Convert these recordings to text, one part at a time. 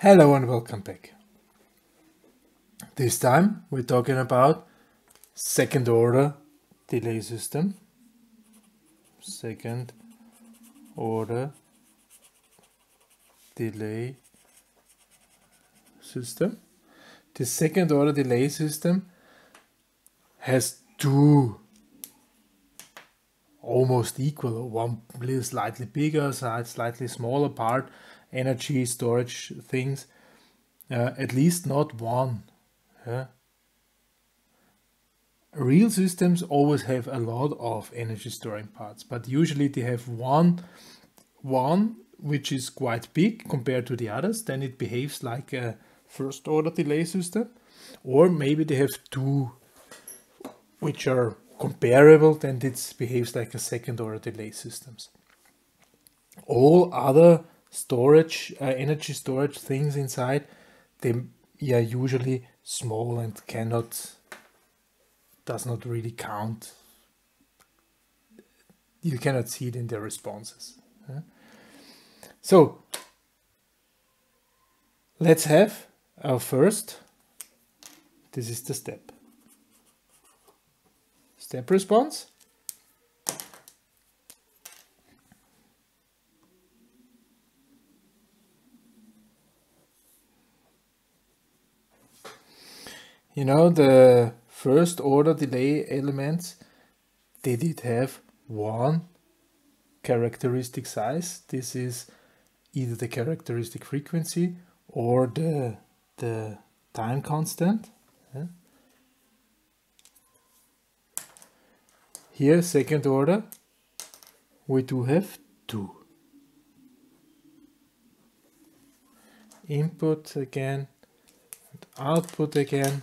Hello and welcome back. This time we're talking about second order delay system. Second order delay system. The second order delay system has two almost equal, one slightly bigger slightly smaller part energy storage things, uh, at least not one. Yeah? Real systems always have a lot of energy storing parts, but usually they have one, one which is quite big compared to the others. Then it behaves like a first order delay system, or maybe they have two which are comparable. Then it behaves like a second order delay systems. All other storage, uh, energy storage things inside, they are usually small and cannot, does not really count. You cannot see it in their responses. So, let's have our first, this is the step. Step response. You know, the first order delay elements, they did have one characteristic size. This is either the characteristic frequency or the, the time constant. Yeah. Here, second order, we do have two. Input again, output again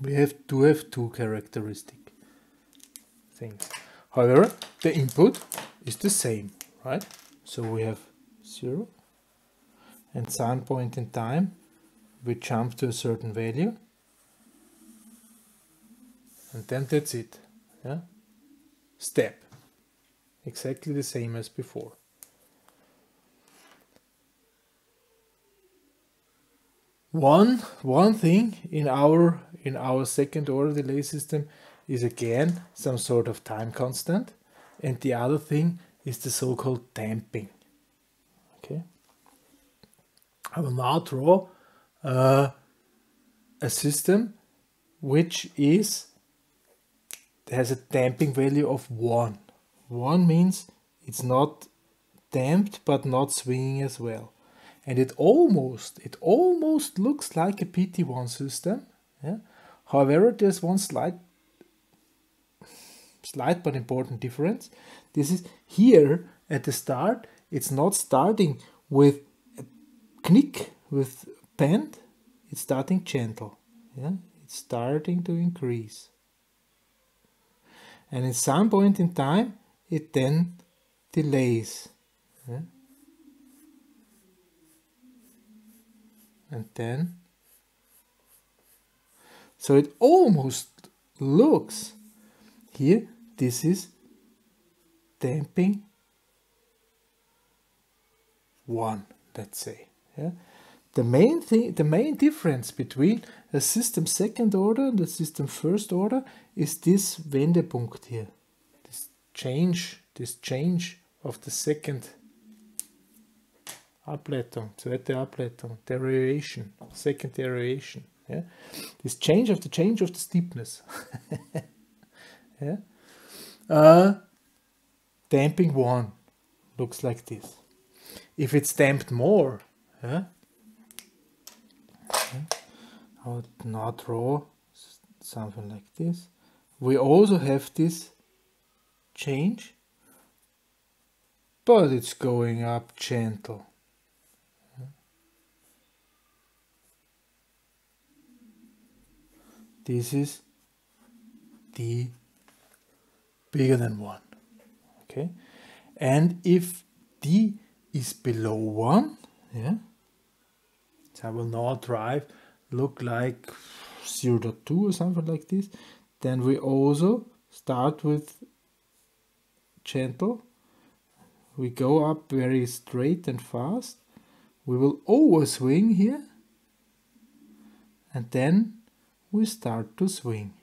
we have to have two characteristic things. However, the input is the same, right? So we have zero and some point in time we jump to a certain value and then that's it. Yeah? Step. Exactly the same as before. One one thing in our in our second order delay system is again some sort of time constant and the other thing is the so-called damping. Okay. I will now draw uh, a system which is has a damping value of 1. 1 means it's not damped but not swinging as well and it almost it almost looks like a PT1 system. Yeah? However, there's one slight slight but important difference. This is here at the start, it's not starting with a knick with bend, it's starting gentle. Yeah? It's starting to increase. And at some point in time, it then delays. Yeah? And then so it almost looks here this is damping one let's say yeah? The main thing the main difference between a system second order and the system first order is this Wendepunkt here. This change this change of the second Ableitung, zweite Ableitung, derivation, second derivation. Yeah? This change of the change of the steepness. yeah? Uh, damping one looks like this. If it's damped more, yeah? would now draw something like this. We also have this change, but it's going up gentle. This is d bigger than 1 okay? And if d is below 1 yeah so I will now drive look like 0 0.2 or something like this. Then we also start with gentle. We go up very straight and fast. We will overswing here. And then we start to swing.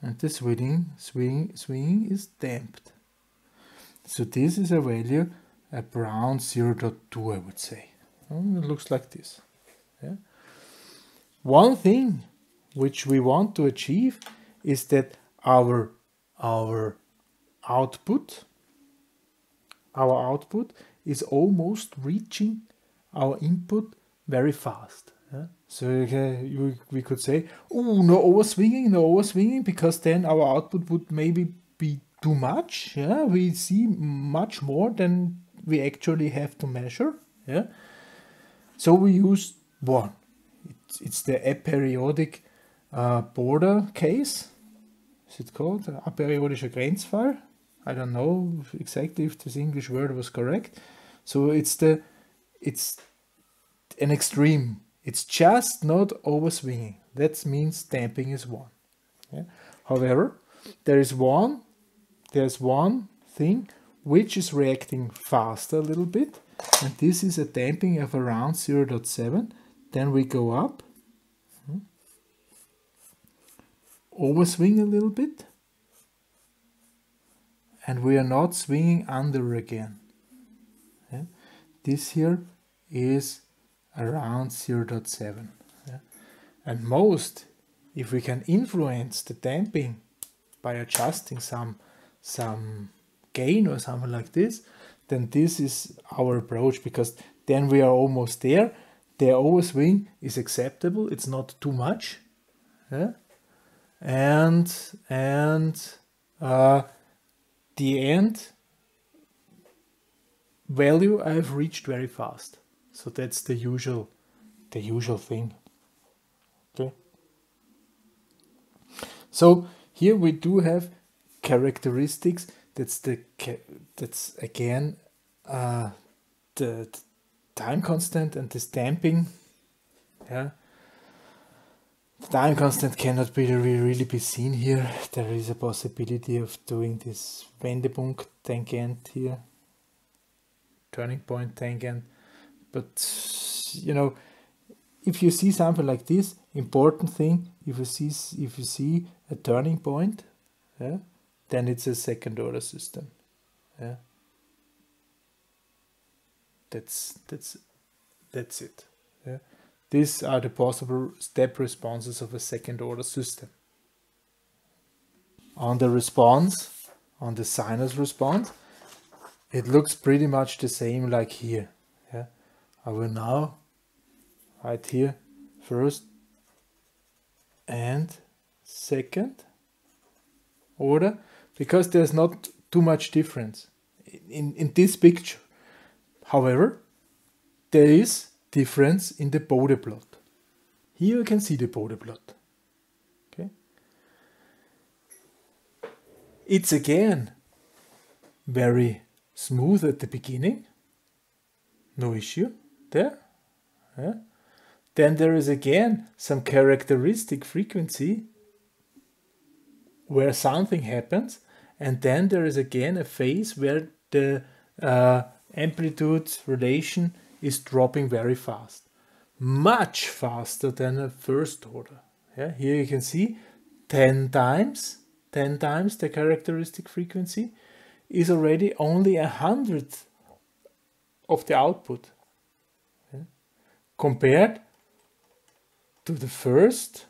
and the swinging, swing, swinging is damped. So this is a value around 0.2 I would say. it looks like this. Yeah. One thing which we want to achieve is that our our output our output is almost reaching our input very fast. Yeah? So you, we could say, oh, no overswinging, no overswinging, because then our output would maybe be too much. Yeah, we see much more than we actually have to measure. Yeah, so we use one. It's, it's the aperiodic uh, border case. Is it called aperiodischer Grenzfall? I don't know exactly if this English word was correct. So it's the it's an extreme it's just not overswinging. That means damping is one. Yeah? However, there is one, there's one thing which is reacting faster a little bit, and this is a damping of around 0.7. Then we go up, hmm, overswing a little bit, and we are not swinging under again. Yeah? This here is around 0 0.7. Yeah? And most, if we can influence the damping by adjusting some, some gain or something like this, then this is our approach because then we are almost there. The overswing is acceptable, it's not too much. Yeah? And, and uh, the end value I've reached very fast. So that's the usual, the usual thing. Okay. So here we do have characteristics. That's the that's again uh, the, time constant and the damping. Yeah. The time constant cannot be really be seen here. There is a possibility of doing this Wendepunkt tangent here, turning point tangent but you know if you see something like this important thing if you see if you see a turning point yeah, then it's a second order system yeah. That's that's that's it yeah these are the possible step responses of a second order system on the response on the sinus response it looks pretty much the same like here Yeah? I will now right here first and second order because there's not too much difference in, in this picture. However, there is difference in the Bode plot. Here you can see the Bode plot. Okay. It's again very smooth at the beginning, no issue there. Yeah. Then there is again some characteristic frequency where something happens, and then there is again a phase where the uh, amplitude relation is dropping very fast, much faster than a first order. Yeah, here you can see 10 times, 10 times the characteristic frequency is already only a hundredth of the output. Compared to the first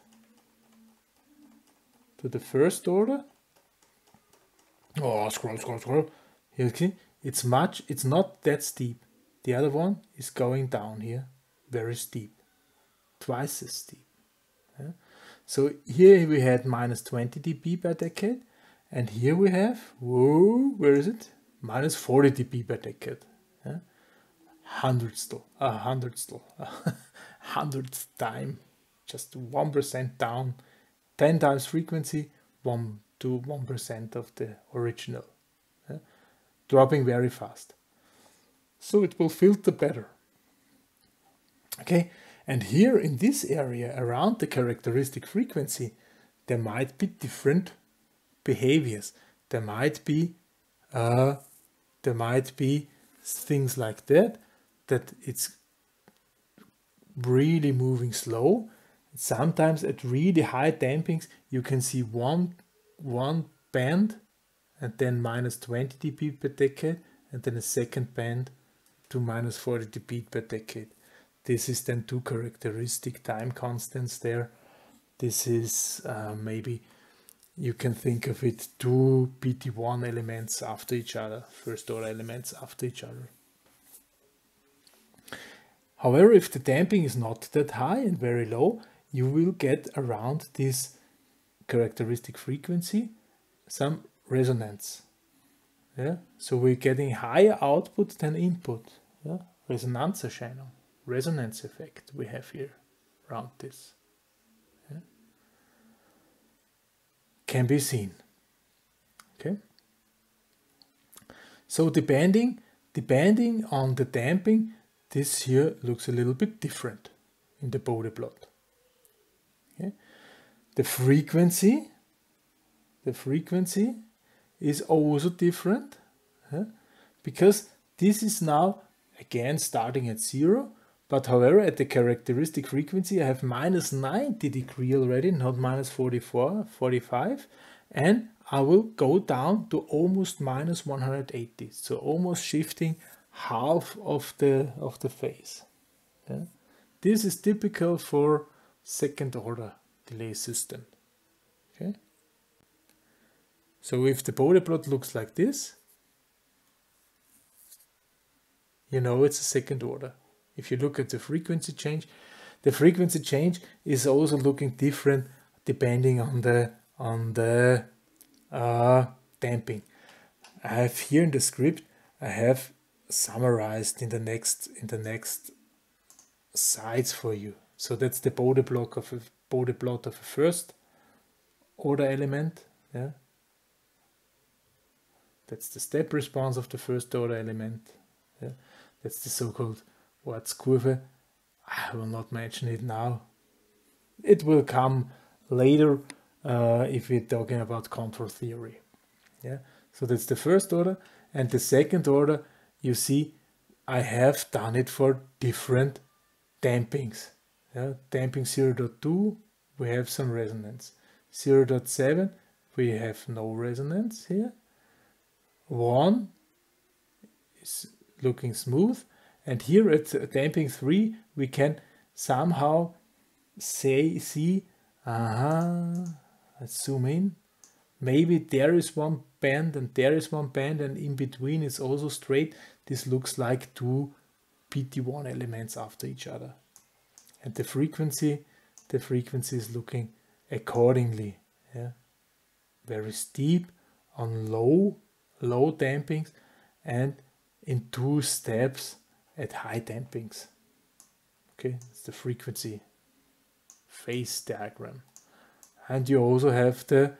to the first order oh scroll scroll scroll. You see it's much it's not that steep the other one is going down here very steep twice as steep yeah? so here we had minus 20 dB per decade and here we have whoa where is it minus 40 dB per decade yeah? hundredth, a hundredth, hundredth time, just one percent down, ten times frequency, one to one percent of the original, yeah? dropping very fast. So it will filter better. Okay, and here in this area around the characteristic frequency, there might be different behaviors. There might be uh, there might be things like that that it's really moving slow. Sometimes at really high dampings you can see one one band and then minus 20 dB per decade and then a second band to minus 40 dB per decade. This is then two characteristic time constants there. This is uh, maybe you can think of it two PT1 elements after each other, first order elements after each other. However, if the damping is not that high and very low, you will get around this characteristic frequency some resonance. Yeah? So we're getting higher output than input. Yeah? Resonanzerscheinung, resonance effect we have here around this. Yeah? Can be seen. Okay. So depending depending on the damping, this here looks a little bit different in the Bode plot. Okay. The frequency, the frequency is also different because this is now again starting at zero but however at the characteristic frequency I have minus 90 degree already not minus 44 45 and I will go down to almost minus 180 so almost shifting half of the of the phase yeah? this is typical for second order delay system okay so if the Bode plot looks like this, you know it's a second order. If you look at the frequency change, the frequency change is also looking different depending on the on the uh, damping. I have here in the script, I have summarized in the next in the next sides for you. So that's the Bode block of a Bode plot of a first order element. Yeah, that's the step response of the first order element. Yeah. That's the so-called Ortskurve. I will not mention it now. It will come later uh, if we're talking about control theory. Yeah. So that's the first order. And the second order, you see, I have done it for different dampings. Yeah. Damping 0.2, we have some resonance. 0.7, we have no resonance here one is looking smooth and here at damping 3 we can somehow say see uh-huh let's zoom in. Maybe there is one band and there is one band and in between is also straight. This looks like two pt1 elements after each other. And the frequency the frequency is looking accordingly yeah. Very steep on low low dampings and in two steps at high dampings. Okay, it's the frequency phase diagram. And you also have the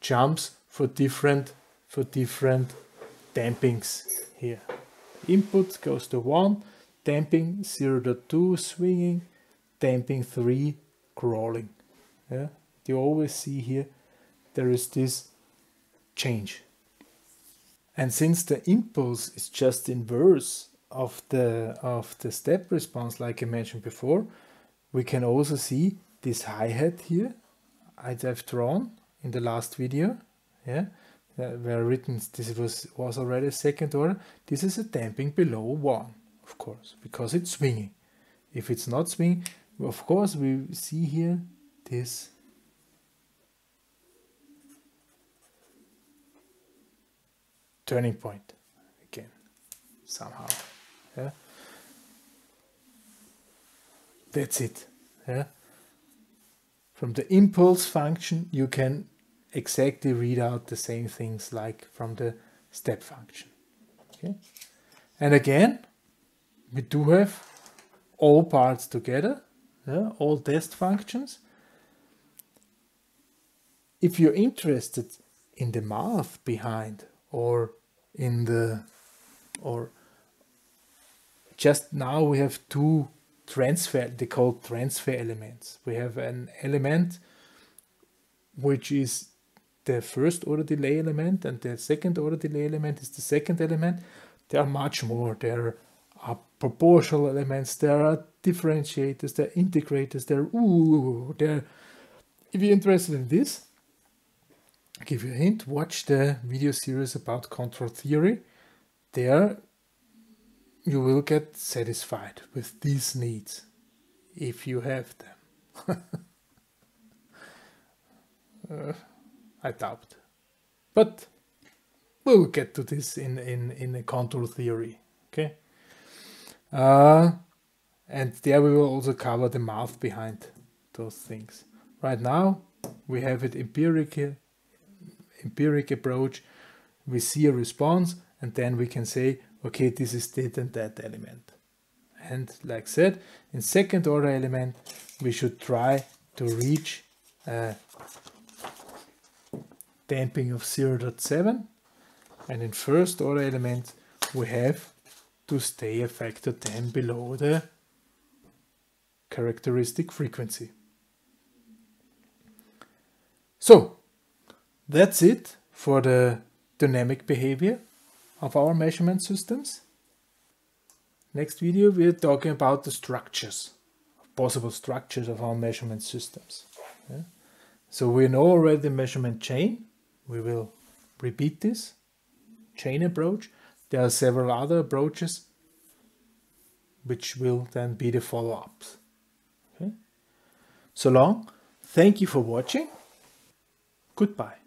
jumps for different for different dampings here. Input goes to 1, damping 0 to 2 swinging, damping 3 crawling. Yeah, you always see here there is this change. And since the impulse is just inverse of the of the step response, like I mentioned before, we can also see this hi-hat here I've drawn in the last video. Yeah, where written this was was already second order. This is a damping below one, of course, because it's swinging. If it's not swinging, of course we see here this turning point again somehow yeah? That's it yeah? From the impulse function you can exactly read out the same things like from the step function okay? And again we do have all parts together yeah, all test functions. If you're interested in the math behind or in the or just now we have two transfer they call transfer elements we have an element which is the first order delay element, and the second order delay element is the second element. There are much more. There are proportional elements, there are differentiators, there are integrators, there are ooh, there. If you're interested in this, Give you a hint. Watch the video series about control theory. There, you will get satisfied with these needs if you have them. uh, I doubt. But we'll get to this in, in, in a control theory. Okay. Uh, and there we will also cover the math behind those things. Right now we have it empirical, empiric approach. We see a response and then we can say, okay, this is that and that element. And like said, in second order element, we should try to reach a damping of 0.7 and in first order element we have to stay a factor 10 below the characteristic frequency. So that's it for the dynamic behavior of our measurement systems. Next video we are talking about the structures, possible structures of our measurement systems. Yeah? So we know already the measurement chain. We will repeat this chain approach. There are several other approaches which will then be the follow-ups. Okay? So long, thank you for watching. Goodbye.